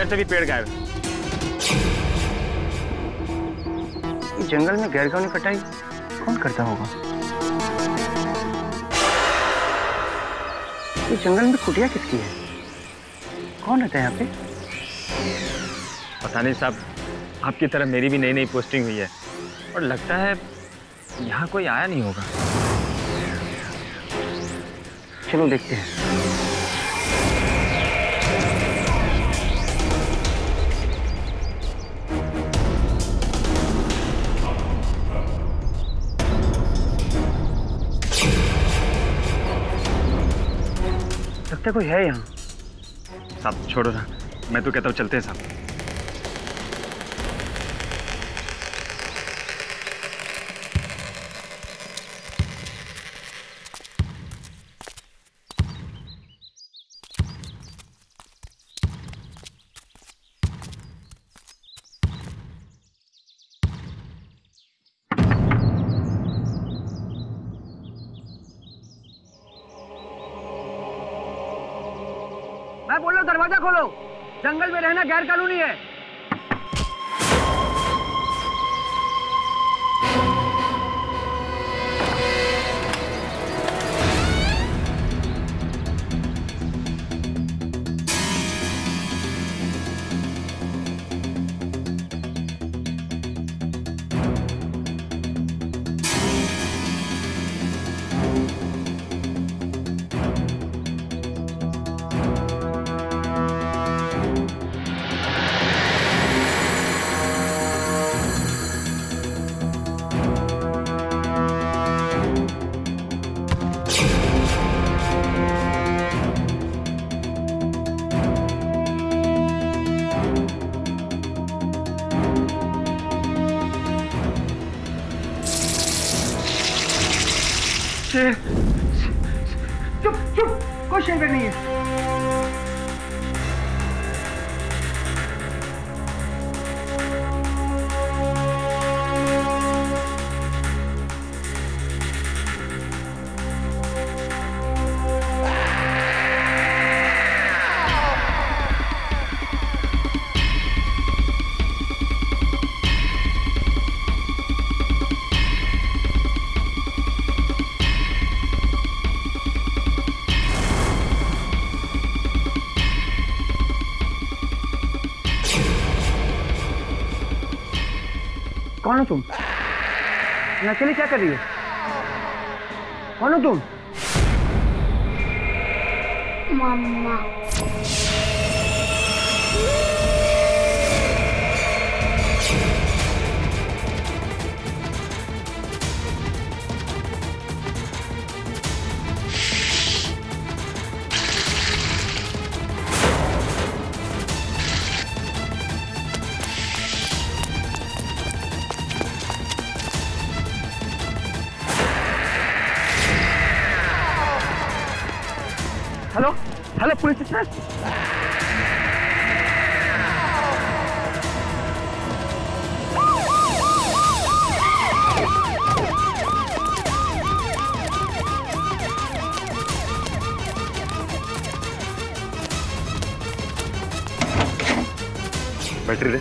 इधर से भी पेड़ गायब। जंगल में गैर गैरकानूनी कटाई कौन करता होगा? ये जंगल में कुटिया किसकी है? कौन रहता है यहाँ पे? पता नहीं साहब आपकी तरह मेरी भी नई नई पोस्टिंग हुई है। और लगता है यहाँ कोई आया नहीं होगा। चलो देखते हैं। कोई है यहाँ? साहब छोड़ो ना। मैं तो कहता हूँ चलते हैं साहब। दरवाज़ा खोलो। जंगल में रहना गैर कानूनी है। अकेले क्या कर रही हो? कौन हो तुम? मम्मा। बैटरी दे।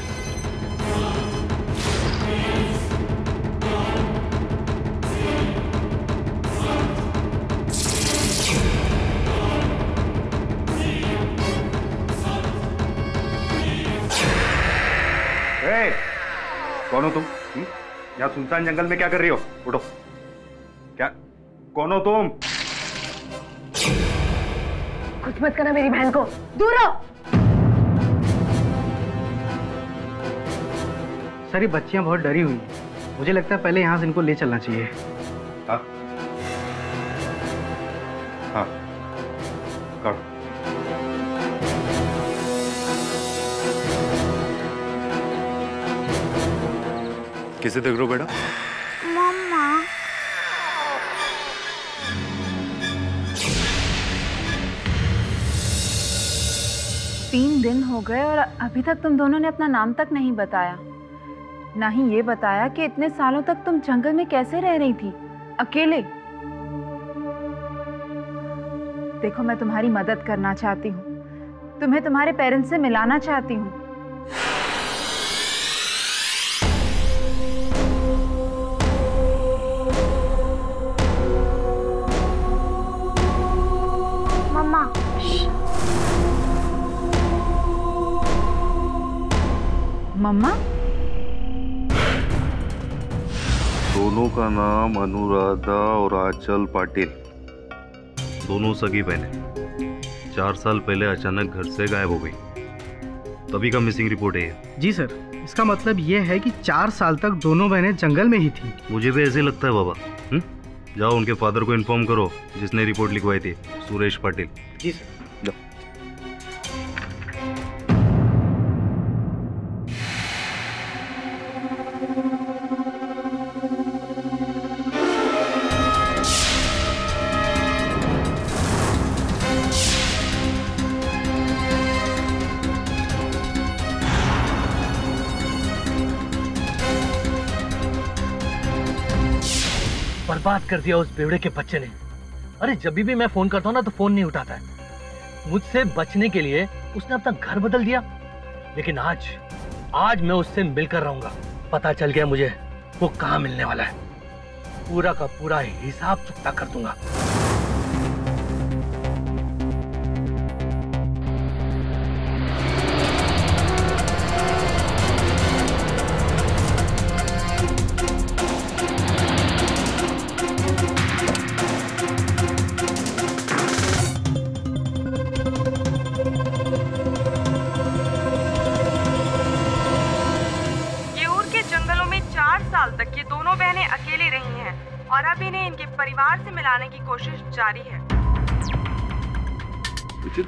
कौन हो तुम? हम्म? यहाँ सुनसान जंगल में क्या कर रही हो? उठो। क्या? कौन हो तुम? कुछ मत करना मेरी बहन को। दूर हो सर ये बच्चियाँ बहुत डरी हुई हैं। मुझे लगता है पहले यहाँ से इनको ले चलना चाहिए। हाँ। हाँ। करो। किसे देख रहे हो बेटा? मम्मा। तीन दिन हो गए और अभी तक तुम दोनों ने अपना नाम तक नहीं बताया। ना ही ये बताया कि इतने सालों तक तुम जंगल में कैसे रह रही थी? अकेले? देखो मैं तुम्हारी मदद करना चाहती हूँ। तुम्हें तुम्हारे पेरेंट्स से मिलाना चाहती हूँ। मम्मा। मम्मा? दोनों का नाम अनुराधा और आंचल पाटिल। दोनों सगी बहनें चार साल पहले अचानक घर से गायब हो गई। तभी का मिसिंग रिपोर्ट है जी सर इसका मतलब ये है कि चार साल तक दोनों बहनें जंगल में ही थी। मुझे भी ऐसे लगता है बाबा। हुँ? जाओ उनके फादर को इन्फॉर्म करो जिसने रिपोर्ट लिखवाई थी सुरेश पाटिल। जी सर। कर दिया उस बेवड़े के बच्चे ने। अरे, जब भी मैं फ़ोन करता हूँ ना तो फ़ोन नहीं उठाता है। मुझसे बचने के लिए उसने अपना घर बदल दिया। लेकिन आज आज मैं उससे मिलकर रहूँगा। पता चल गया मुझे, वो कहाँ मिलने वाला है। पूरा का पूरा हिसाब चुकता कर दूँगा।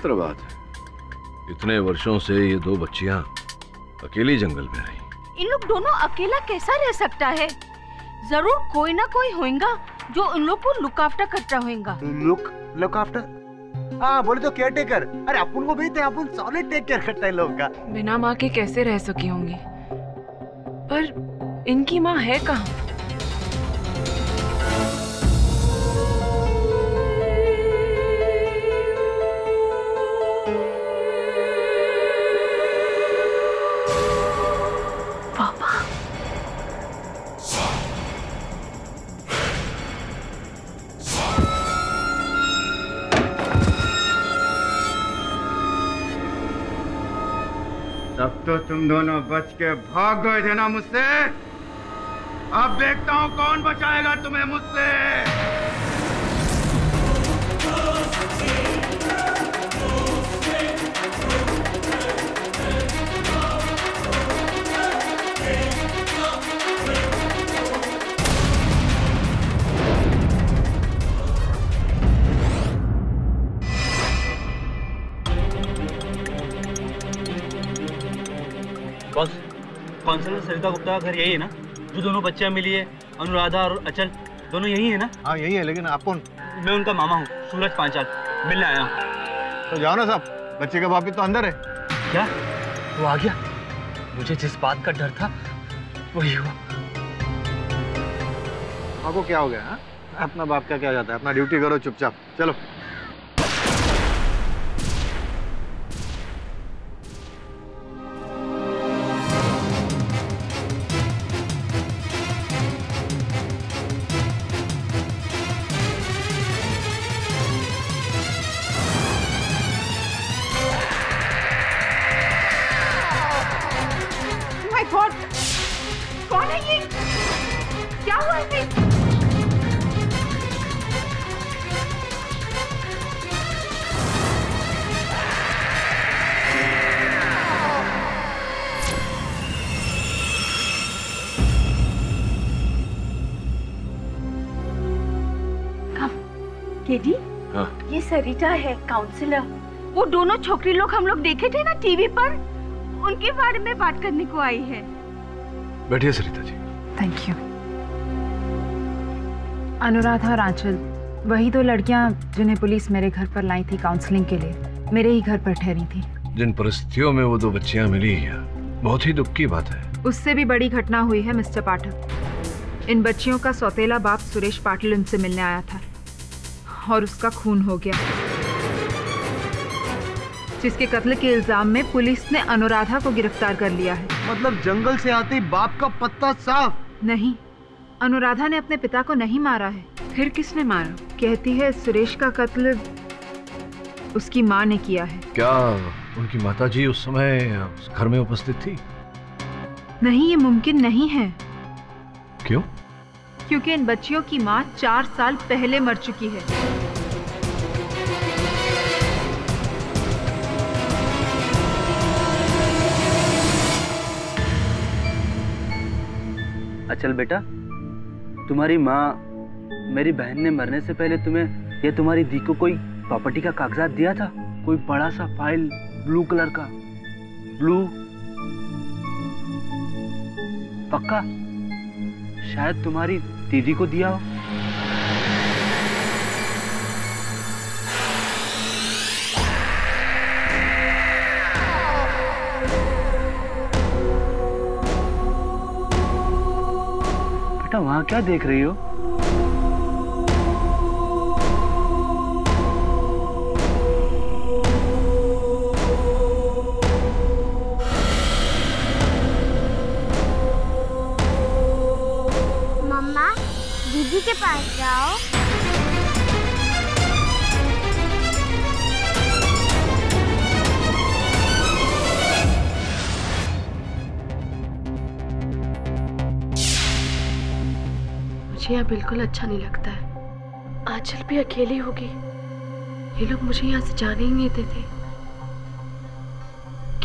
विचित्र बात है। इतने वर्षों से ये दो बच्चियाँ अकेली जंगल में रही। इन लोग दोनों अकेला कैसा रह सकता है? ज़रूर कोई ना कोई होएगा जो उन लोग को लुक आफ्टर करता होएगा। लुक लुक आफ्टर हाँ बोले तो केयर टेकर अरे अपन को भेजते हैं अपन सॉलिड टेक केयर करता है लोग का। बिना माँ के कैसे रह सकी होंगी? पर इनकी माँ है कहाँ? तो तुम दोनों बच के भाग गए थे ना मुझसे? अब देखता हूँ कौन बचाएगा तुम्हें मुझसे। काउंसलर सरिता गुप्ता का घर यही है ना जो दोनों बच्चियाँ मिली है अनुराधा और अचल दोनों यही है ना? हाँ यही है लेकिन आप कौन? मैं उनका मामा हूँ सूरज पांचाल मिलने आया तो जाओ ना साहब बच्चे का बापी तो अंदर है। क्या? वो आ गया? मुझे जिस बात का डर था वही हुआ। आपको क्या हो गया हाँ? अपना बाप का क्या जाता है? अपना ड्यूटी करो चुपचाप चलो। केडी हाँ। ये सरिता है काउंसलर वो दोनों छोकरी लोग हम लोग देखे थे ना टीवी पर? उनके बारे में बात करने को आई है। बैठिए सरिता जी। थैंक यू अनुराधा और आंचल वही दो लड़कियाँ जिन्हें पुलिस मेरे घर पर लाई थी काउंसलिंग के लिए मेरे ही घर पर ठहरी थी। जिन परिस्थितियों में वो दो बच्चियाँ मिली हैं बहुत ही दुख की बात है। उससे भी बड़ी घटना हुई है मिस्टर पाठक। इन बच्चियों का सौतेला बाप सुरेश पाटिल उनसे मिलने आया था। और उसका खून हो गया। जिसके कत्ल के इल्ज़ाम में पुलिस ने अनुराधा को गिरफ़्तार कर लिया है। मतलब जंगल से आते ही बाप का पत्ता साफ़। नहीं अनुराधा ने अपने पिता को नहीं मारा है। फिर किसने मारा? कहती है सुरेश का कत्ल उसकी माँ ने किया है। क्या उनकी माताजी उस समय उस घर में उपस्थित थी? नहीं ये मुमकिन नहीं है। क्यों? क्योंकि इन बच्चियों की माँ चार साल पहले मर चुकी है। अचल बेटा, तुम्हारी माँ मेरी बहन ने मरने से पहले तुम्हें या तुम्हारी दी को कोई प्रॉपर्टी का कागजात दिया था? कोई बड़ा सा फ़ाइल ब्लू कलर का? ब्लू पक्का? शायद तुम्हारी दीदी को दिया हो। बेटा वहाँ क्या देख रही हो? दीदी के पास जाओ। मुझे यहाँ बिल्कुल अच्छा नहीं लगता है। आंचल भी अकेली होगी। ये लोग मुझे यहाँ से जाने ही नहीं देते।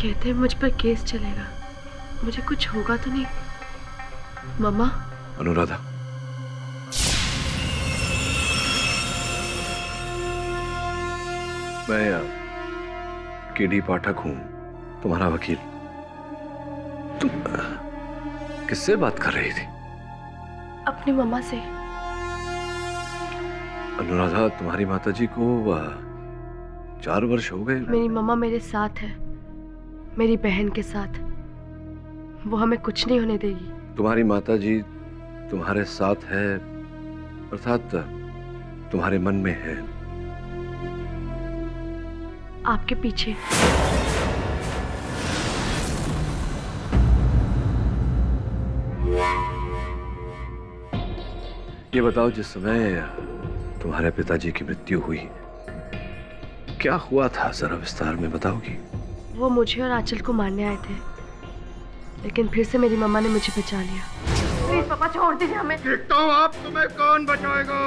कहते हैं मुझ पर केस चलेगा। मुझे कुछ होगा तो नहीं। मम्मा? अनुराधा। मैं के डी पाठक हूँ तुम्हारा वकील। तुम किससे बात कर रही थी? अपनी मम्मा से। अनुराधा तुम्हारी माताजी को चार वर्ष हो गए। मेरी मम्मा मेरे साथ है मेरी बहन के साथ। वो हमें कुछ नहीं होने देगी। तुम्हारी माताजी तुम्हारे साथ है अर्थात तुम्हारे मन में है। आपके पीछे। ये बताओ जिस समय तुम्हारे पिताजी की मृत्यु हुई क्या हुआ था जरा विस्तार में बताओगी? वो मुझे और आंचल को मारने आए थे लेकिन फिर से मेरी मम्मा ने मुझे बचा लिया। प्लीज़ पापा छोड़ दीजिए हमें। देखता हूँ आप तुम्हें कौन बचाएगा।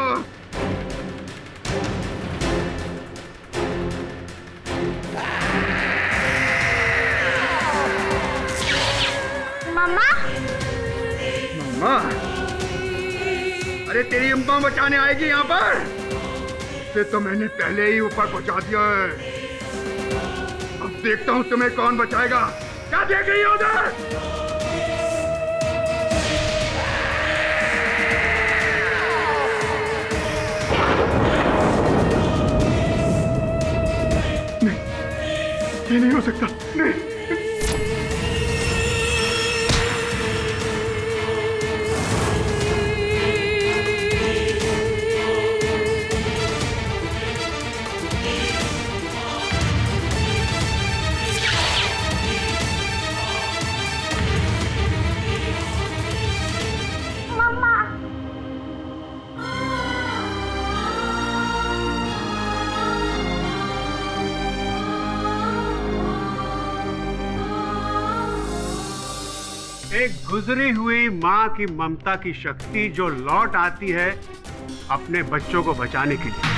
मम्मा? मम्मा? अरे, तेरी अम्मा बचाने आएगी यहाँ पर? उसे तो मैंने पहले ही ऊपर पहुँचा दिया है। अब देखता हूँ तुम्हें कौन बचाएगा। क्या देख रही हो उधर? नहीं हो सकता। गुजरी हुई माँ की ममता की शक्ति जो लौट आती है अपने बच्चों को बचाने के लिए।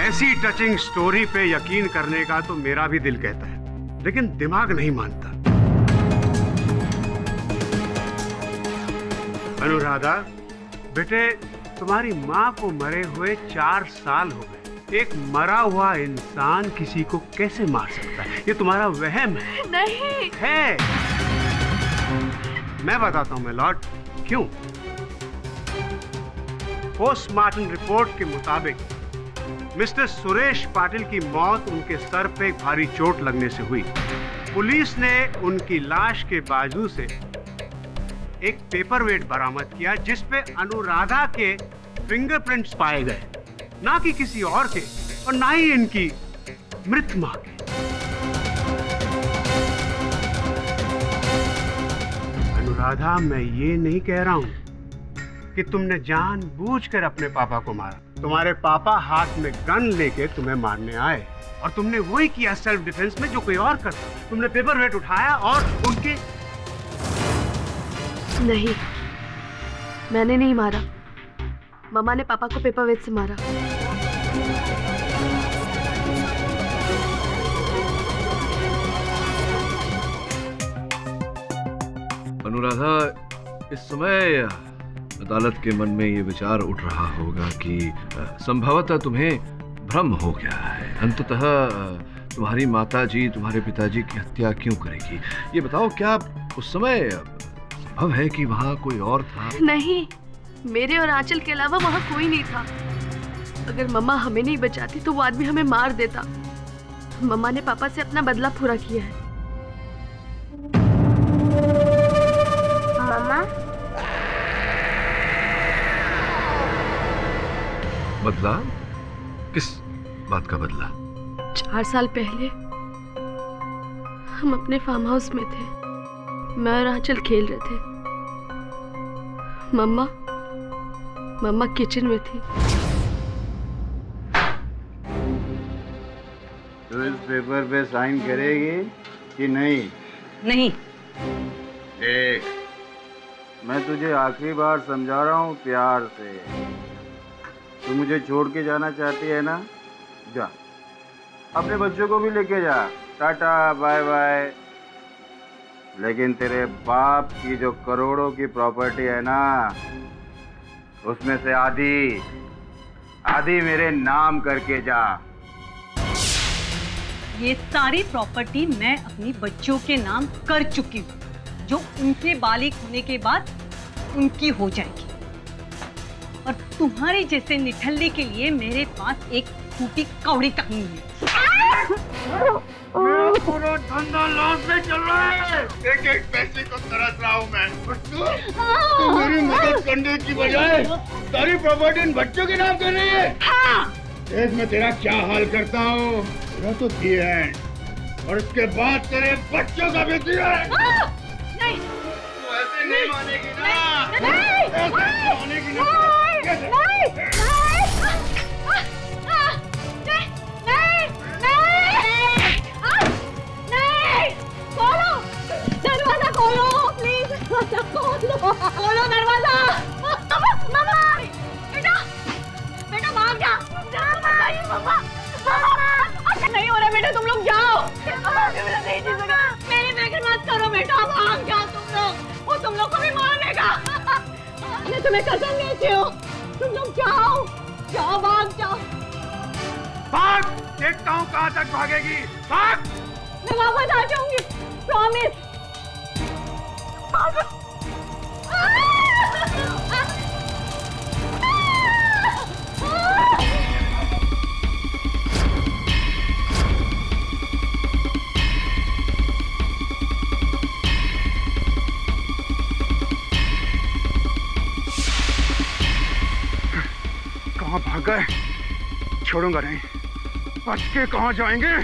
ऐसी टचिंग स्टोरी पे यकीन करने का तो मेरा भी दिल कहता है, लेकिन दिमाग नहीं मानता। अनुराधा, बेटे, तुम्हारी माँ को मरे हुए चार साल हो गए। एक मरा हुआ इंसान किसी को कैसे मार सकता है? ये तुम्हारा वहम है। नहीं। है। मैं बताता हूँ मैं लॉर्ड क्यों? पोस्टमार्टम रिपोर्ट के मुताबिक मिस्टर सुरेश पाटिल की मौत उनके सर पे एक भारी चोट लगने से हुई। पुलिस ने उनकी लाश के बाजू से एक पेपर वेट बरामद किया जिस पे अनुराधा के फिंगरप्रिंट्स पाए गए। ना कि किसी और के, और ना ही इनकी मृत माँ के। अनुराधा, मैं ये नहीं कह रहा हूँ कि तुमने जान बूझ कर अपने पापा को मारा। तुम्हारे पापा हाथ में गन लेके तुम्हें मारने आए, और तुमने वही किया सेल्फ डिफेंस में जो कोई और करता। तुमने पेपर वेट उठाया और उनके नहीं, मैंने नहीं मारा। मम्मा ने पापा को पेपर वेट से मारा। अनुराधा, इस समय अदालत के मन में ये विचार उठ रहा होगा कि संभवतः तुम्हें भ्रम हो गया है। अंततः तुम्हारी माता जी तुम्हारे पिताजी की हत्या क्यों करेगी? ये बताओ, क्या उस समय संभव है कि वहाँ कोई और था? नहीं, मेरे और आंचल के अलावा वहाँ कोई नहीं था। अगर मम्मा हमें नहीं बचाती तो वो आदमी हमें मार देता। मम्मा ने पापा से अपना बदला पूरा किया है। मम्मा? बदला? किस बात का बदला? चार साल पहले हम अपने फार्म हाउस में थे। मैं और आंचल खेल रहे थे। मम्मा मम्मा किचन में थी। तो इस पेपर पे साइन करेगी कि नहीं? नहीं। देख मैं तुझे आखिरी बार समझा रहा हूँ प्यार से। तू मुझे छोड़ के जाना चाहती है ना? जा। अपने बच्चों को भी लेके जा। टाटा बाय बाय लेकिन तेरे बाप की जो करोड़ों की प्रॉपर्टी है ना उसमें से आधी आधी मेरे नाम करके जा। ये सारी प्रॉपर्टी मैं अपनी बच्चों के नाम कर चुकी हूँ जो उनके बालिक होने के बाद उनकी हो जाएगी। और तुम्हारे जैसे निठल्ले के लिए मेरे पास एक टूटी कौड़ी तक नहीं है पूरा धंधा लॉस में चल रहा है। एक एक पैसे को तरस रहा हूँ मैं। तू तू मेरी मदद करने की बजाय सारी प्रॉपर्टी इन बच्चों के नाम कर रही है। हाँ। देख मैं तेरा क्या हाल करता हूँ? तेरा तो दी है। और उसके बाद तेरे बच्चों का भी दी है। नहीं। तू ऐसे नहीं मानेगी ना। नहीं, ऐसे नहीं। मानेगी ना। दरवाज़ा खोलो प्लीज़ दरवाज़ा खोलो। खोलो दरवाज़ा। नहीं हो रहा बेटा तुम लोग जाओ। मेरी फ़िक्र मत करो बेटा भाग जाओ तुम लोग। वो तुम लोग को भी मार देगा। मैं तुम्हें कसम देती हूँ। तुम लोग जाओ जाओ भाग जाओ। भाग! देखता हूँ कहाँ तक भागेगी। भाग! मैं वापस आ जाऊँगी प्रॉमिस गए छोड़ूँगा नहीं। बच के कहाँ जाएँगे?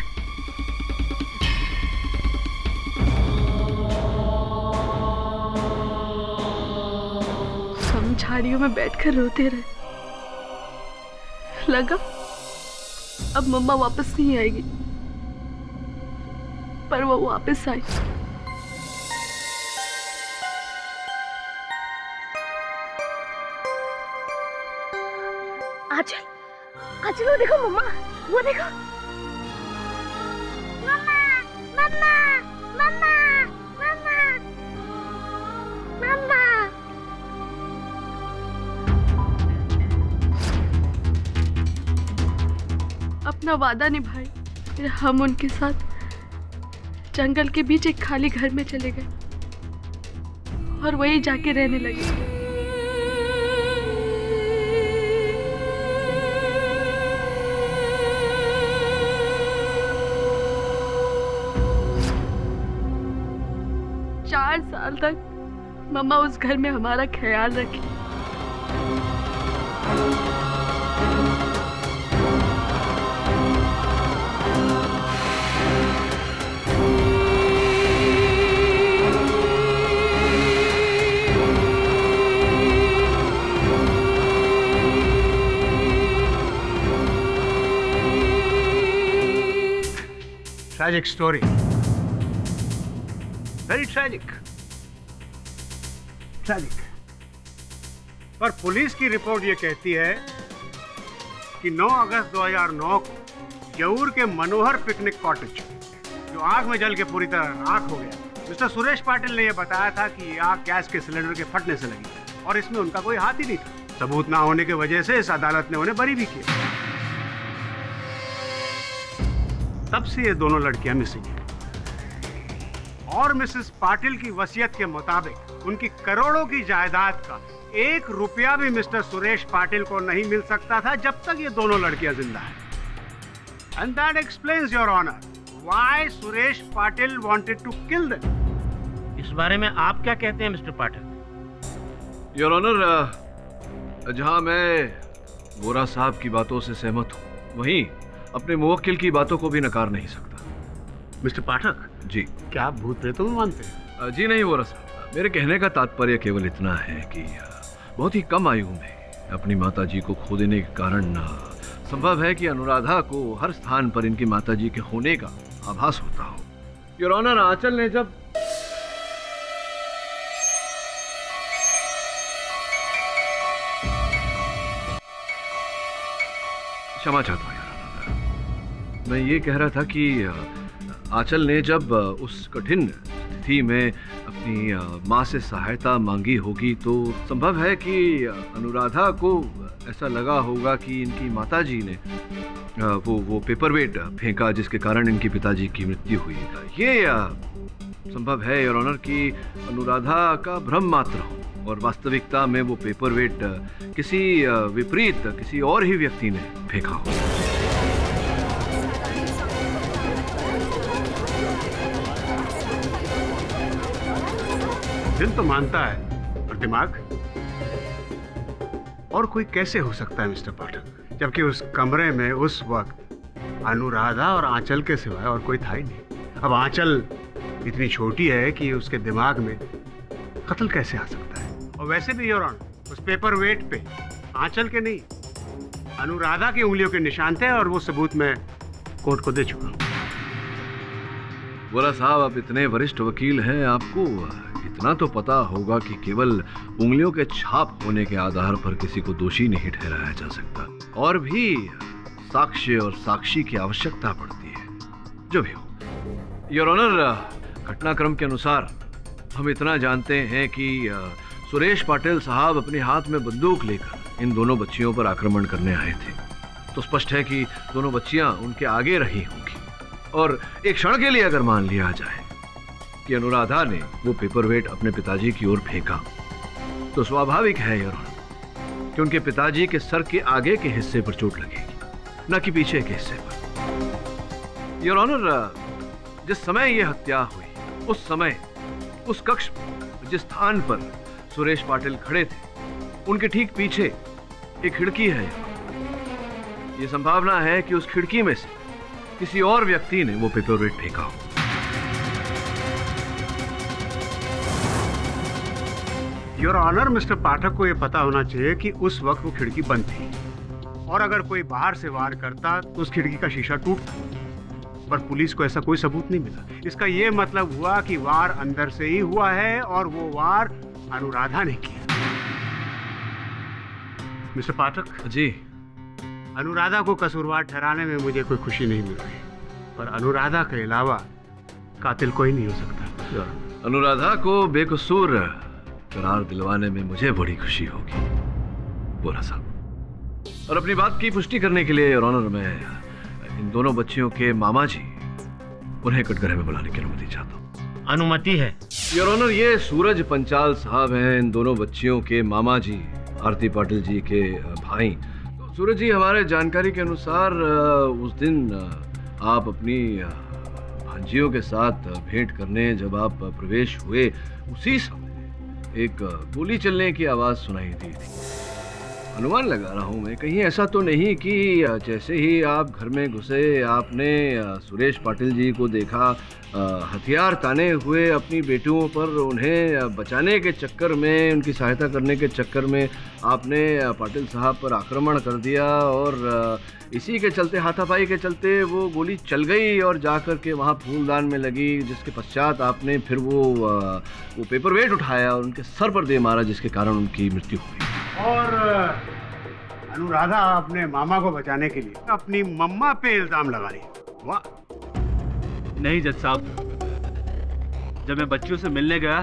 हम झाड़ियों में बैठकर रोते रहे। लगा, अब मम्मा वापस नहीं आएगी। पर वो वापस आई। आंचल वो देखो मम्मा वो देखो। मम्मा मम्मा मम्मा मम्मा मम्मा। अपना वादा निभाए फिर हम उनके साथ जंगल के बीच एक खाली घर में चले गए और वहीं जाके रहने लगे। साल तक मम्मा उस घर में हमारा ख्याल रखे Tragic story. Very tragic. Tragic पर पुलिस की रिपोर्ट ये कहती है कि 9 अगस्त 2009 को जऊर के मनोहर पिकनिक कॉटेज, जो आग में जल के पूरी तरह राख हो गया। मिस्टर सुरेश पाटिल ने यह बताया था कि आग गैस के सिलेंडर के फटने से लगी और इसमें उनका कोई हाथ ही नहीं था। सबूत ना होने की वजह से इस अदालत ने उन्हें बरी भी किया। तब से ये दोनों लड़कियाँ मिसिंग हैं। और मिसेस पाटिल की वसीयत के मुताबिक उनकी करोड़ों की जायदाद का एक रुपया भी मिस्टर सुरेश पाटिल को नहीं मिल सकता था जब तक ये दोनों लड़कियाँ ज़िंदा हैं। And that explains your honour why Suresh Patil wanted to kill them इस बारे में आप क्या कहते हैं मिस्टर पाठक योर ऑनर जहाँ मैं वोरा साहब की बातों से सहमत हूँ वहीं अपने मुवक्किल की बातों को भी नकार नहीं सकता। मिस्टर पाठक जी। क्या आप भूत प्रेतों में मानते हैं? जी नहीं वोरा साहब। मेरे कहने का तात्पर्य केवल इतना है कि बहुत ही कम आयु में अपनी माता जी को खो देने के कारण संभव है कि अनुराधा को हर स्थान पर इनकी माता जी के होने का आभास होता हो। योर ऑनर आंचल ने जब क्षमा चाहता हूँ मैं ये कह रहा था कि आंचल ने जब उस कठिन स्थिति में अपनी माँ से सहायता मांगी होगी तो संभव है कि अनुराधा को ऐसा लगा होगा कि इनकी माताजी ने वो वो पेपर वेट फेंका जिसके कारण इनके पिताजी की मृत्यु हुई। ये संभव है योर ऑनर कि अनुराधा का भ्रम मात्र हो और वास्तविकता में वो पेपर वेट किसी विपरीत किसी और ही व्यक्ति ने फेंका हो। दिल तो मानता है और दिमाग? और कोई कैसे हो सकता है, मिस्टर पाठक? जबकि उस कमरे में उस वक्त अनुराधा और आंचल के सिवाय और कोई था ही नहीं। अब आंचल इतनी छोटी है कि उसके दिमाग में कत्ल कैसे आ सकता है? और वैसे भी योर उस पेपर वेट पे आंचल के नहीं, अनुराधा की उंगलियों के निशान थे और वो सबूत मैं कोर्ट को दे चुका हूँ। बोला, साहब, आप इतने वरिष्ठ वकील हैं, आपको इतना तो पता होगा कि केवल उंगलियों के छाप होने के आधार पर किसी को दोषी नहीं ठहराया जा सकता। और भी साक्ष्य और साक्षी की आवश्यकता पड़ती है, जो भी हो। योर ऑनर घटनाक्रम के अनुसार हम इतना जानते हैं कि सुरेश पाटिल साहब अपने हाथ में बंदूक लेकर इन दोनों बच्चियों पर आक्रमण करने आए थे। तो स्पष्ट है कि दोनों बच्चियाँ उनके आगे रही होंगी। और एक क्षण के लिए अगर मान लिया जाए कि अनुराधा ने वो पेपर वेट अपने पिताजी की ओर फेंका तो स्वाभाविक है कि उनके पिताजी के सर के आगे के हिस्से पर चोट लगेगी, न कि पीछे के हिस्से पर। योर ऑनर जिस समय ये हत्या हुई, उस समय, उस कक्ष, जिस स्थान पर सुरेश पाटिल खड़े थे, उनके ठीक पीछे एक खिड़की है। ये संभावना है कि उस खिड़की में से किसी और व्यक्ति ने वो पेपर वेट फेंका हो। योर ऑनर मिस्टर पाठक को यह पता होना चाहिए कि उस वक्त वो खिड़की बंद थी। और अगर कोई बाहर से वार करता तो उस खिड़की का शीशा टूटता। पर पुलिस को ऐसा कोई सबूत नहीं मिला। इसका यह मतलब हुआ कि वार अंदर से ही हुआ है और वो वार अनुराधा ने किया। मिस्टर पाठक जी। अनुराधा को कसूरवार ठहराने में मुझे कोई खुशी नहीं मिल रही। पर अनुराधा के अलावा कातिल कोई नहीं हो सकता। अनुराधा को बेकसूर करार दिलवाने में मुझे बड़ी खुशी होगी बोला साहब। और अपनी बात की पुष्टि करने के लिए ऑनर मैं इन दोनों बच्चियों के मामा जी उन्हें कटघरे में बुलाने की अनुमति चाहता हूँ। अनुमति है। योर ऑनर ये सूरज पंचाल साहब हैं इन दोनों बच्चियों के मामा जी आरती पाटिल जी के भाई। सूरज जी, हमारे जानकारी के अनुसार उस दिन आप अपनी भांजियों के साथ भेंट करने जब आप प्रवेश हुए, उसी समय एक गोली चलने की आवाज़ सुनाई दी थी। अनुमान लगा रहा हूँ मैं। कहीं ऐसा तो नहीं कि जैसे ही आप घर में घुसे, आपने सुरेश पाटिल जी को देखा हथियार ताने हुए अपनी बेटियों पर उन्हें बचाने के चक्कर में, उनकी सहायता करने के चक्कर में आपने पाटिल साहब पर आक्रमण कर दिया और इसी के चलते, हाथापाई के चलते वो गोली चल गई और जा कर के वहाँ फूलदान में लगी, जिसके पश्चात आपने फिर वो वो पेपर वेट उठाया और उनके सर पर दे मारा, जिसके कारण उनकी मृत्यु हुई और अनुराधा अपने मामा को बचाने के लिए अपनी मम्मा पे इल्ज़ाम लगा रही वाह। नहीं जज साहब। जब मैं बच्चियों से मिलने गया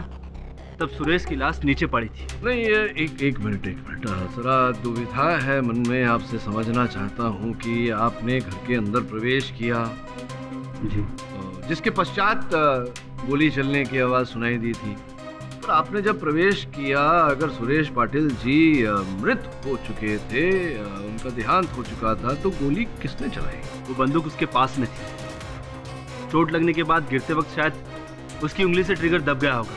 तब सुरेश की लाश नीचे पड़ी थी। नहीं ये एक एक मिनट एक मिनट। जरा दुविधा है मन में। आपसे समझना चाहता हूँ कि आपने घर के अंदर प्रवेश किया। जी। जिसके पश्चात गोली चलने की आवाज़ सुनाई दी थी। पर आपने जब प्रवेश किया अगर सुरेश पाटिल जी मृत हो चुके थे उनका देहांत हो चुका था तो गोली किसने चलाई? वो बंदूक उसके पास में थी। चोट लगने के बाद गिरते वक्त शायद उसकी उंगली से ट्रिगर दब गया होगा।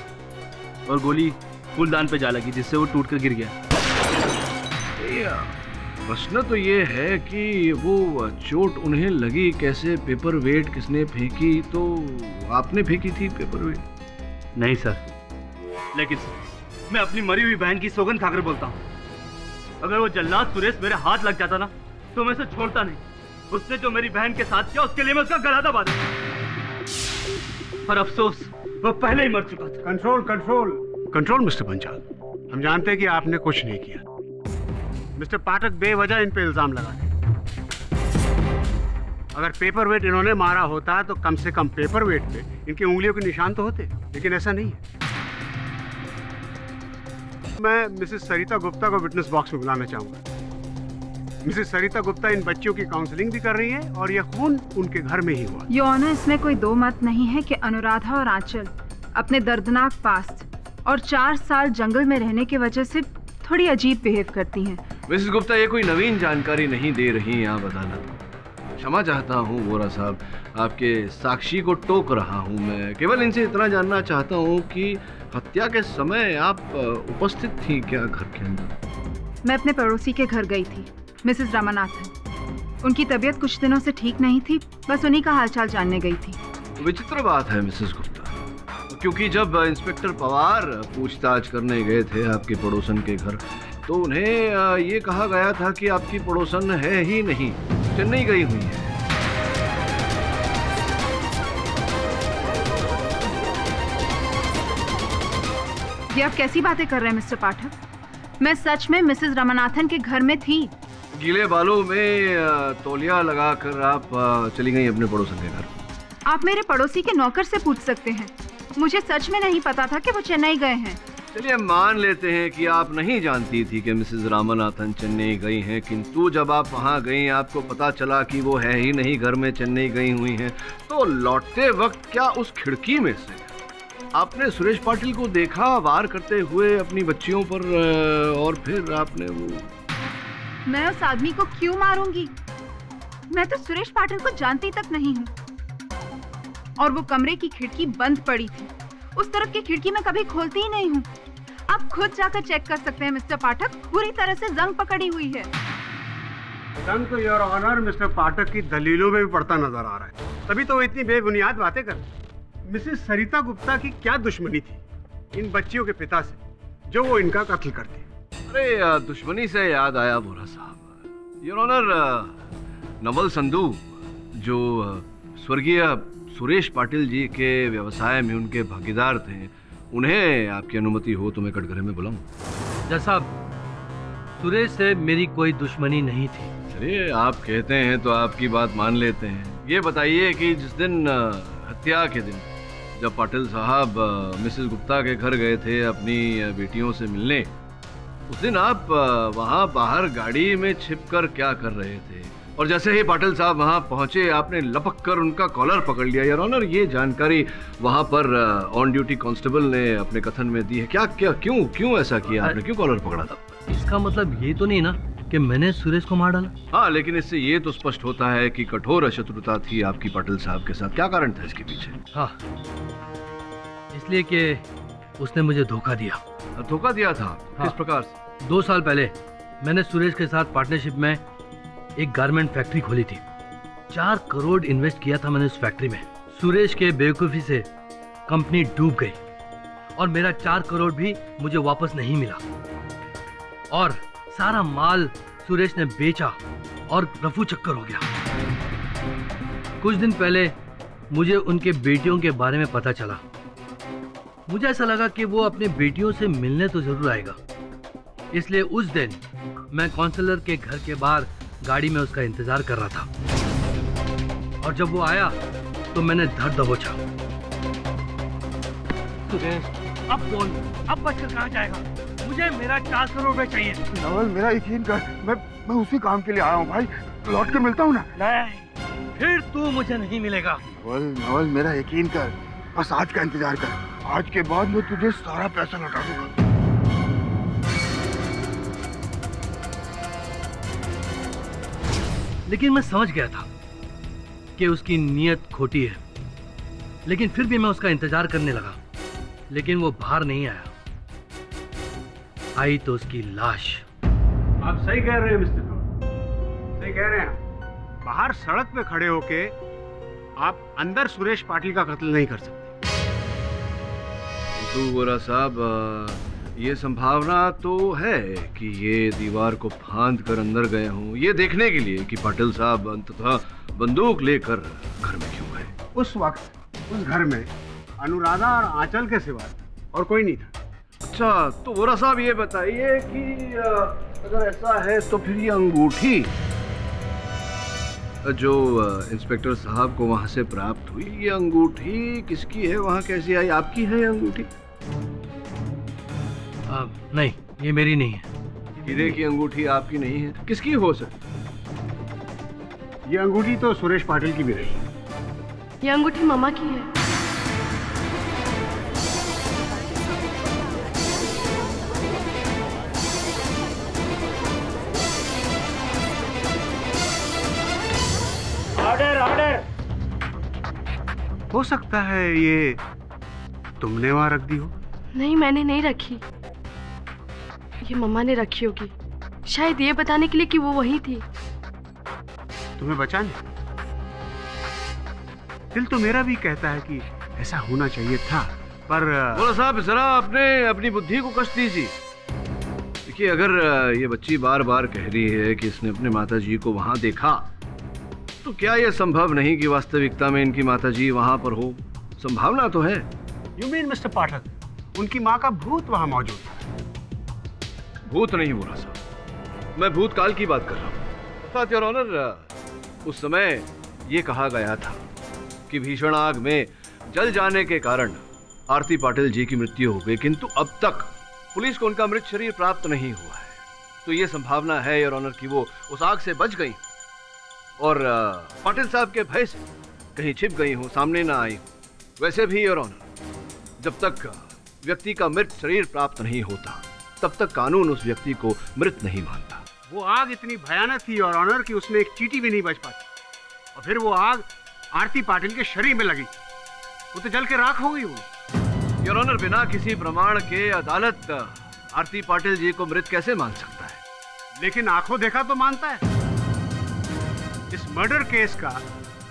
और गोली फूलदान पे जा लगी जिससे वो टूट कर गिर गया। प्रश्न तो ये है कि वो चोट उन्हें लगी कैसे? पेपर वेट किसने फेंकी? तो आपने फेंकी थी पेपर वेट? नहीं सर। लेकिन मैं अपनी मरी हुई बहन की सोगन खाकर बोलता हूँ। अगर वो जल्लाद सुरेश मेरे हाथ लग जाता ना तो मैं उसे छोड़ता नहीं। उसने जो मेरी बहन के साथ किया उसके लिए मैं उसका गला दबा दूँ। पर अफसोस वो पहले ही मर चुका था। Control control control mister Panchal हम जानते हैं कि आपने कुछ नहीं किया। मिस्टर पाठक बेवजह इन पे इल्ज़ाम लगा रहे अगर पेपर वेट इन्होंने मारा होता तो कम से कम पेपर वेट पे इनकी उंगलियों के निशान तो होते लेकिन ऐसा नहीं है। मैं मिसेस सरिता गुप्ता को विटनेस बॉक्स में बुलाना चाहूँगा। मिसेस सरिता गुप्ता इन बच्चियों की काउंसलिंग भी कर रही है और यह खून उनके घर में ही हुआ। यो ऑनर इसमें कोई दो मत नहीं है कि अनुराधा और आंचल अपने दर्दनाक पास्ट और चार साल जंगल में रहने की वजह से थोड़ी अजीब बिहेव करती हैं। मिसेस गुप्ता ये कोई नवीन जानकारी नहीं दे रही आप अदालत को क्षमा चाहता हूँ वोरा साहब आपके साक्षी को टोक रहा हूँ मैं। केवल इनसे इतना जानना चाहता हूँ कि हत्या के समय आप उपस्थित थी क्या घर के अंदर? मैं अपने पड़ोसी के घर गई थी मिसेस रामानाथन। उनकी तबीयत कुछ दिनों से ठीक नहीं थी बस उन्हीं का हालचाल जानने गई थी। विचित्र बात है मिसेस गुप्ता। क्योंकि जब इंस्पेक्टर पवार पूछताछ करने गए थे आपके पड़ोसन के घर तो उन्हें ये कहा गया था कि आपकी पड़ोसन है ही नहीं चेन्नई गई हुई है। ये आप कैसी बातें कर रहे हैं मिस्टर पाठक? मैं सच में मिसेस रामानाथन के घर में थी। गीले बालों में तोलिया लगाकर आप चली गई अपने पड़ोसन के घर। आप मेरे पड़ोसी के नौकर से पूछ सकते हैं। मुझे सच में नहीं पता था कि वो चेन्नई गए हैं। चलिए मान लेते हैं कि आप नहीं जानती थी कि मिसेस रामनाथन चेन्नई गई हैं किंतु जब आप वहाँ गई आपको पता चला कि वो है ही नहीं घर में चेन्नई गई हुई हैं। तो लौटते वक्त क्या उस खिड़की में से आपने सुरेश पाटिल को देखा वार करते हुए अपनी बच्चियों पर और फिर आपने वो मैं उस आदमी को क्यों मारूँगी? मैं तो सुरेश पाटिल को जानती तक नहीं हूँ। और वो कमरे की खिड़की बंद पड़ी थी। उस तरफ़ की खिड़की मैं कभी खोलती ही नहीं हूँ। आप खुद जाकर चेक कर सकते हैं मिस्टर पाठक। पूरी तरह से जंग पकड़ी हुई है। रंग तो योर ऑनर मिस्टर पाठक की दलीलों में भी पड़ता नज़र आ रहा है। तभी तो वो इतनी बेबुनियाद बातें कर मिसेस सरिता गुप्ता की क्या दुश्मनी थी? इन बच्चियों के पिता से जो वो इनका कत्ल करते अरे दुश्मनी से याद आया बोरा साहब। योर ऑनर नवल संधू जो स्वर्गीय सुरेश पाटिल जी के व्यवसाय में उनके भागीदार थे उन्हें आपकी अनुमति हो तो मैं कटघरे में बुलाऊं। जज साहब सुरेश से मेरी कोई दुश्मनी नहीं थी। अरे आप कहते हैं तो आपकी बात मान लेते हैं। ये बताइए कि जिस दिन हत्या के दिन जब पाटिल साहब मिसेस गुप्ता के घर गए थे अपनी बेटियों से मिलने, उस दिन आप वहाँ बाहर गाड़ी में छिपकर क्या कर रहे थे? और जैसे ही पाटिल साहब वहाँ पहुँचे, आपने लपक कर उनका कॉलर पकड़ लिया। यार ऑनर, ये जानकारी वहाँ पर ऑन ड्यूटी कांस्टेबल ने अपने कथन में दी है। क्या क्या, क्यों क्यों ऐसा किया आपने? क्यों कॉलर पकड़ा था? इसका मतलब ये तो नहीं ना कि मैंने सुरेश को मार डाला। हाँ लेकिन इससे ये तो स्पष्ट होता है कि कठोर अशत्रुता थी आपकी पाटिल साहब के साथ। क्या कारण था इसके पीछे? हाँ इसलिए कि उसने मुझे धोखा दिया। धोखा दिया था? हाँ। किस प्रकार से? दो साल पहले मैंने सुरेश के साथ पार्टनरशिप में एक गारमेंट फैक्ट्री खोली थी। चार करोड़ इन्वेस्ट किया था मैंने उस फैक्ट्री में। सुरेश के बेवकूफ़ी से कंपनी डूब गई और मेरा चार करोड़ भी मुझे वापस नहीं मिला। और सारा माल सुरेश ने बेचा और रफू चक्कर हो गया। कुछ दिन पहले मुझे उनके बेटियों के बारे में पता चला। मुझे ऐसा लगा कि वो अपने बेटियों से मिलने तो ज़रूर आएगा। इसलिए उस दिन मैं काउंसलर के घर के बाहर गाड़ी में उसका इंतज़ार कर रहा था। और जब वो आया तो मैंने धर दबोचा। सुरेश, अब बोल अब बचकर कहाँ जाएगा? मुझे मेरा चार करोड़ रुपए चाहिए। नवल मेरा यकीन कर मैं मैं उसी काम के लिए आया हूँ भाई। लौट के मिलता हूँ ना? नहीं फिर तू मुझे नहीं मिलेगा। नवल नवल मेरा यकीन कर बस आज का इंतज़ार कर। आज के बाद मैं तुझे सारा पैसा लौटा दूँगा। लेकिन मैं समझ गया था कि उसकी नीयत खोटी है। लेकिन फिर भी मैं उसका इंतज़ार करने लगा। लेकिन वो बाहर नहीं आया। आई तो उसकी लाश। आप सही कह रहे हैं मिस्टर सही कह रहे हैं। बाहर सड़क पे खड़े होके आप अंदर सुरेश पाटिल का कत्ल नहीं कर सकते। तो गोरा साहब ये संभावना तो है कि ये दीवार को फांद कर अंदर गए हों। ये देखने के लिए कि पाटिल साहब अंततः बंदूक लेकर घर में क्यों गए उस वक्त उस घर में अनुराधा और आंचल के सिवा और कोई नहीं था। अच्छा तो वोरा साहब ये बताइए कि अगर ऐसा है तो फिर ये अंगूठी जो इंस्पेक्टर साहब को वहाँ से प्राप्त हुई ये अंगूठी किसकी है वहाँ कैसी आई? आपकी है ये अंगूठी? आ, नहीं ये मेरी नहीं है। हीरे की अंगूठी आपकी नहीं है? किसकी हो सकती ये अंगूठी तो सुरेश पाटिल की भी रही। ये अंगूठी मामा की है। हो सकता है ये तुमने वहाँ रख दी हो? नहीं मैंने नहीं रखी। ये मम्मा ने रखी होगी। शायद ये बताने के लिए कि वो वही थी। तुम्हें बचाने? दिल तो मेरा भी कहता है कि ऐसा होना चाहिए था पर बोला साहब जरा अपने अपनी बुद्धि को कष्ट दीजिए। देखिए अगर ये बच्ची बार बार कह रही है कि इसने अपने माता जी को वहाँ देखा तो क्या यह संभव नहीं कि वास्तविकता में इनकी माता जी वहाँ पर हो? संभावना तो है। यू मीन मिस्टर पाठक उनकी माँ का भूत वहाँ मौजूद था? भूत नहीं बोला साहब मैं भूतकाल की बात कर रहा हूँ। अर्थात योर ऑनर उस समय ये कहा गया था कि भीषण आग में जल जाने के कारण आरती पाटिल जी की मृत्यु हो गई किंतु अब तक पुलिस को उनका मृत शरीर प्राप्त नहीं हुआ है। तो ये संभावना है योर ऑनर कि वो उस आग से बच गई और पाटिल साहब के भय से कहीं छिप गई हूँ सामने ना आई हूँ। वैसे भी योर ऑनर जब तक व्यक्ति का मृत शरीर प्राप्त नहीं होता तब तक कानून उस व्यक्ति को मृत नहीं मानता। वो आग इतनी भयानक थी और ऑनर कि उसमें एक चीटी भी नहीं बच पाती और फिर वो आग आरती पाटिल के शरीर में लगी। वो तो जल के राख हो गई वो योर ऑनर बिना किसी प्रमाण के अदालत आरती पाटिल जी को मृत कैसे मान सकता है? लेकिन आँखों देखा तो मानता है। इस मर्डर केस का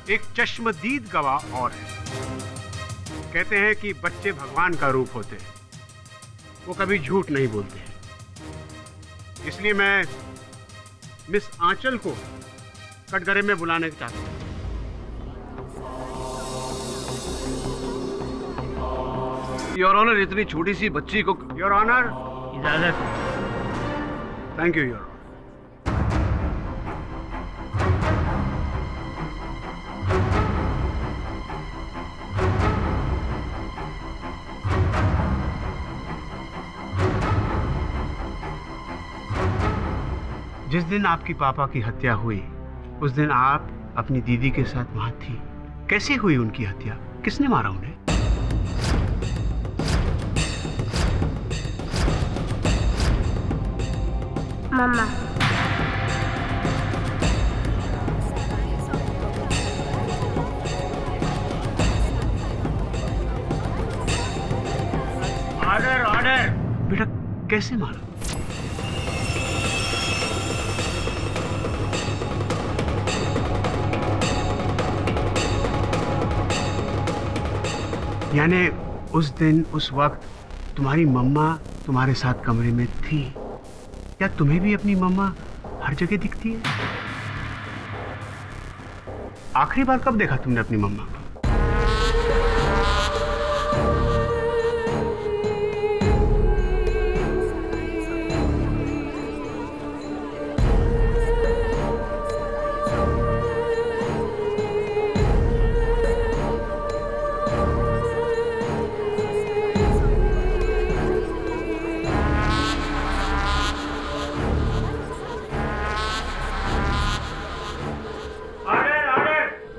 एक चश्मदीद गवाह और है। कहते हैं कि बच्चे भगवान का रूप होते हैं। वो कभी झूठ नहीं बोलते हैं। इसलिए मैं मिस आंचल को कटघरे में बुलाने चाहता हूँ। योर ऑनर इतनी छोटी सी बच्ची को योर ऑनर इजाज़त। थैंक यू योर जिस दिन आपकी पापा की हत्या हुई उस दिन आप अपनी दीदी के साथ वहाँ थी। कैसे हुई उनकी हत्या? किसने मारा उन्हें? मम्मा ऑर्डर ऑर्डर बेटा कैसे मारा? यानी उस दिन, उस वक्त तुम्हारी मम्मा तुम्हारे साथ कमरे में थी। क्या तुम्हें भी अपनी मम्मा हर जगह दिखती है? आखिरी बार कब देखा तुमने अपनी मम्मा?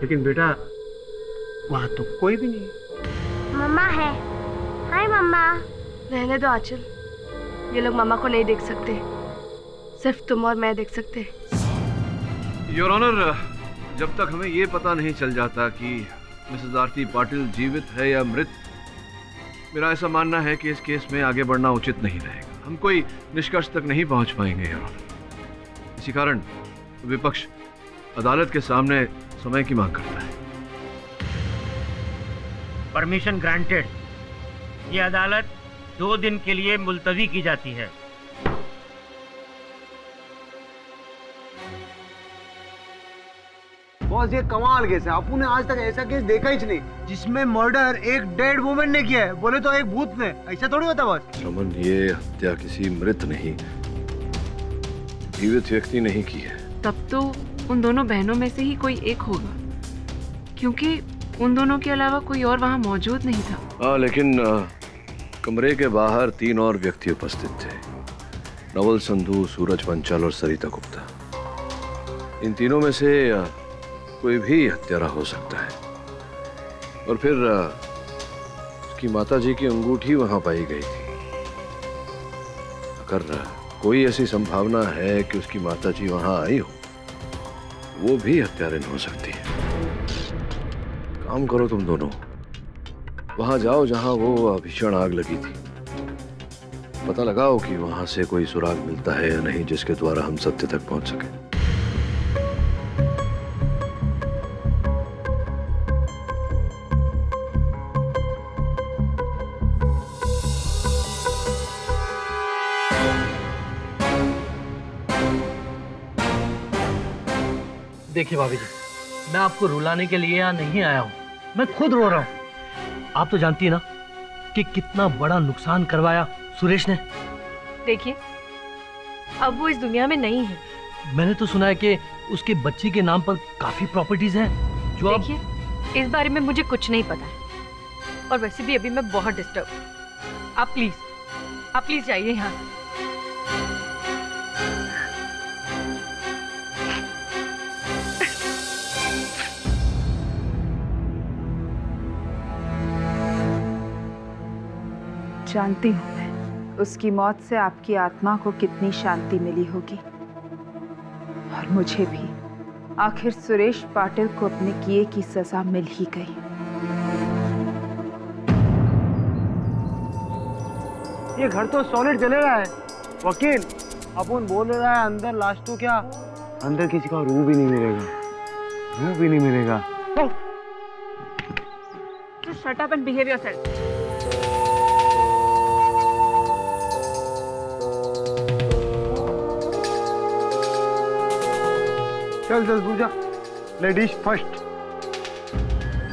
लेकिन बेटा वहाँ तो कोई भी नहीं मम्मा है। हाय मम्मा। रहने दो आंचल। ये लोग मामा को नहीं देख सकते। सिर्फ़ तुम और मैं देख सकते। योर ऑनर जब तक हमें ये पता नहीं चल जाता कि मिसेस आरती पाटिल जीवित है या मृत मेरा ऐसा मानना है कि इस केस में आगे बढ़ना उचित नहीं रहेगा। हम कोई निष्कर्ष तक नहीं पहुँच पाएँगे योर ऑनर इसी कारण विपक्ष अदालत के सामने समय की मांग करता है। परमिशन ग्रांटेड ये अदालत दो दिन के लिए मुलतवी की जाती है। बॉस ये कमाल केस है। आपू ने आज तक ऐसा केस देखा ही नहीं जिसमें मर्डर एक डेड वुमेन ने किया है। बोले तो एक भूत ने। ऐसा थोड़ी होता बॉस? रमन ये हत्या किसी मृत नहीं जीवित व्यक्ति नहीं की है। तब तो उन दोनों बहनों में से ही कोई एक होगा। क्योंकि उन दोनों के अलावा कोई और वहाँ मौजूद नहीं था। हाँ लेकिन अ, कमरे के बाहर तीन और व्यक्ति उपस्थित थे। नवल संधु सूरज पंचाल और सरिता गुप्ता। इन तीनों में से अ, कोई भी हत्यारा हो सकता है। और फिर अ, उसकी माता जी की अंगूठी वहाँ पाई गई थी। अगर कोई ऐसी संभावना है कि उसकी माता जी वहाँ आई हो। वो भी हत्यारिन हो सकती है। काम करो तुम दोनों। वहाँ जाओ जहाँ वो भीषण आग लगी थी। पता लगाओ कि वहाँ से कोई सुराग मिलता है या नहीं जिसके द्वारा हम सत्य तक पहुँच सके। देखिए भाभी जी मैं आपको रुलाने के लिए यहाँ नहीं आया हूँ। मैं खुद रो रहा हूँ। आप तो जानती है ना कि कितना बड़ा नुकसान करवाया सुरेश ने। देखिए अब वो इस दुनिया में नहीं है। मैंने तो सुना है कि उसके बच्ची के नाम पर काफ़ी प्रॉपर्टीज़ हैं जो देखिए इस बारे में मुझे कुछ नहीं पता है। और वैसे भी अभी मैं बहुत डिस्टर्ब आप प्लीज़ आप प्लीज़ जाइए यहाँ। से जानती हूँ मैं। उसकी मौत से आपकी आत्मा को कितनी शांति मिली होगी। और मुझे भी। आखिर सुरेश पाटिल को अपने किए की सजा मिल ही गई। ये घर तो सॉलिड चले रहा है। वकील अपन बोल रहा है अंदर लाश तो क्या? अंदर किसी का रूह भी नहीं मिलेगा। रूह भी नहीं मिलेगा। Just shut up and behave yourself. चल चल पूजा लेडीज़ फ़र्स्ट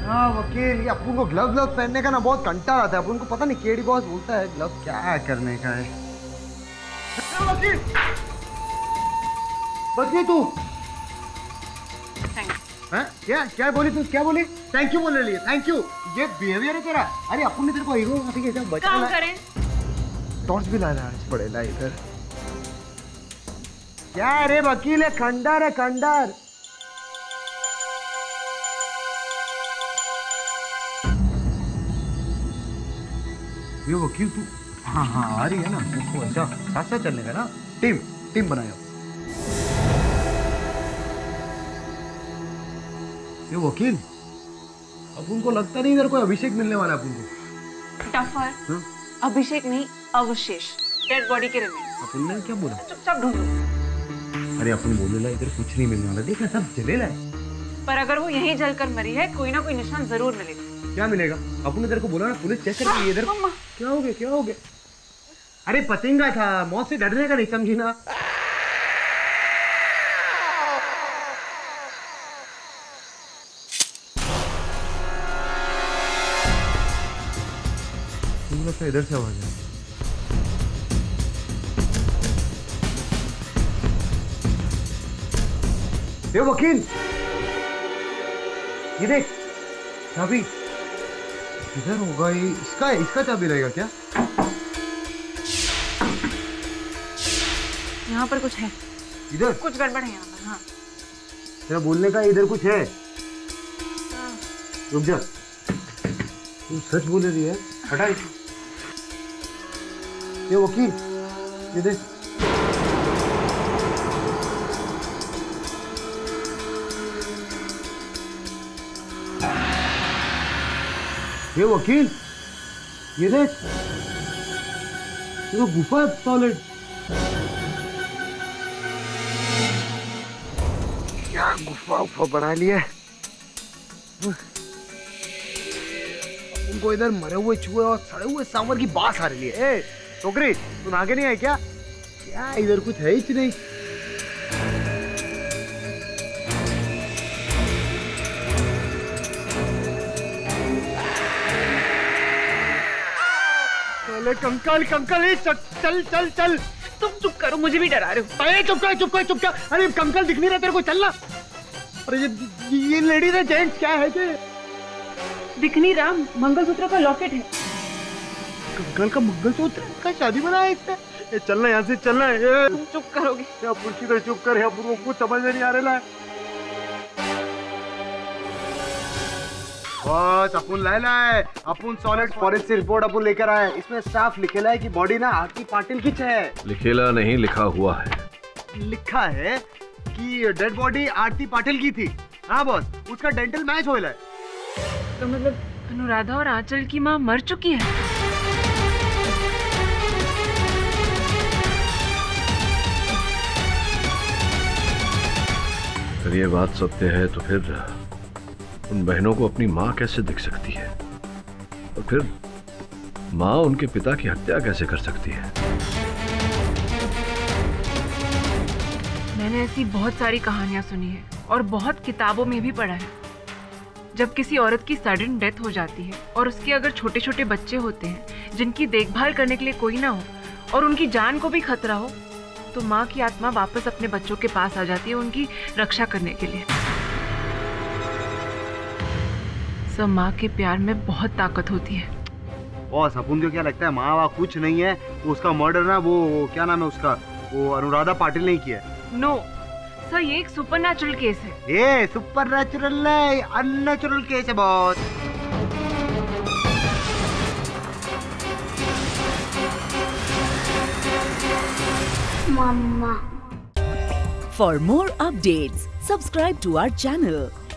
हाँ वकील ये अपन को ग्लव ग्लव पहनने का ना बहुत कंटाल आता है। अपन को पता नहीं केडी बॉस बोलता है ग्लव क्या करने का है? वकील। बच गई तू हैं? क्या क्या बोली तू? क्या बोली? थैंक यू बोलने लिए। थैंक यू ये बिहेवियर है तेरा। अरे अपन ने तेरे को हीरो माफ़ी कैसा बचा काम करें। टॉर्च भी लाना आज पड़ेगा इधर क्या रे वकील है? खंडर है खंडर। ये वकील तू? हाँ हाँ आ रही है ना? उसको ऐसा साथ साथ चलने का ना? टीम टीम बनाया ये वकील? अब उनको लगता नहीं इधर कोई अभिषेक मिलने वाला है अपन को टफर हाँ? अभिषेक नहीं अवशेष। डेड बॉडी के रिमेन्स अपन ने क्या बोला? चुपचाप ढूंढो। अरे अपन बोलेला इधर कुछ नहीं मिलने वाला। देखा सब जलेला है। पर अगर वो यहीं जलकर मरी है कोई ना कोई निशान ज़रूर मिलेगा। क्या मिलेगा? अपन तेरे को बोला ना पुलिस चेक करके इधर। क्या हो गया क्या हो गया? अरे पतंगा था मौत से डरने का नहीं समझी ना। इधर से आवाज़ है ये वकील ये देख चाबी। इधर होगा ये इसका इसका चाबी रहेगा क्या? यहाँ पर कुछ है। इधर? कुछ गड़बड़ है यहाँ पर हाँ। तेरा बोलने का इधर कुछ है। रुक जा। तू सच बोल रही है? हटा ये वकील ये देख। ये वकील, ये देख तो गुफा है सॉलिड क्या गुफा उफा बना लिया उनको इधर मरे हुए चूहे और सड़े हुए सांवर की बास आ रही है। ए छोकरी तू आगे नहीं है क्या? क्या इधर कुछ है ही नहीं? चले कंकल कंकल चल चल चल चल। तुम चुप करो मुझे भी डरा रहे हो। अरे चुप कर चुप कर चुप कर। अरे कंकल दिख नहीं रहा तेरे को चलना अरे ये ये लेडीज़ है जेंट्स क्या है ये? दिख नहीं रहा मंगलसूत्र का लॉकेट है। कंकल का मंगलसूत्र? का शादी बना है इसने ये चलना यहाँ से चलना है तुम चुप करोगे। तो चुप कर यहाँ पूर्व कुछ समझ में नहीं आ रहा है। बस अपन ले लाए। अपन सॉलिड फॉरेंसिक रिपोर्ट अपन लेकर आए। इसमें साफ़ लिखेला है कि बॉडी ना आरती पाटिल की है। लिखेला नहीं लिखा हुआ है। लिखा है कि डेड बॉडी आरती पाटिल की थी। हाँ बॉस उसका डेंटल मैच हो है। तो मतलब अनुराधा और आंचल की माँ मर चुकी है? अगर ये बात सत्य है तो फिर उन बहनों को अपनी माँ कैसे दिख सकती है? और फिर माँ उनके पिता की हत्या कैसे कर सकती है? मैंने ऐसी बहुत सारी कहानियाँ सुनी है और बहुत किताबों में भी पढ़ा है। जब किसी औरत की सडन डेथ हो जाती है और उसके अगर छोटे छोटे बच्चे होते हैं, जिनकी देखभाल करने के लिए कोई ना हो और उनकी जान को भी खतरा हो तो माँ की आत्मा वापस अपने बच्चों के पास आ जाती है उनकी रक्षा करने के लिए। सब माँ के प्यार में बहुत ताकत होती है। बॉस अपन को क्या लगता है माँ वहाँ कुछ नहीं है? उसका मर्डर ना वो, वो क्या नाम है उसका? वो अनुराधा पाटिल ने किया है। नो सर ये एक सुपर नेचुरल केस है। ये सुपर नेचुरल है अननेचुरल केस है boss Mama. For more updates, subscribe to our channel,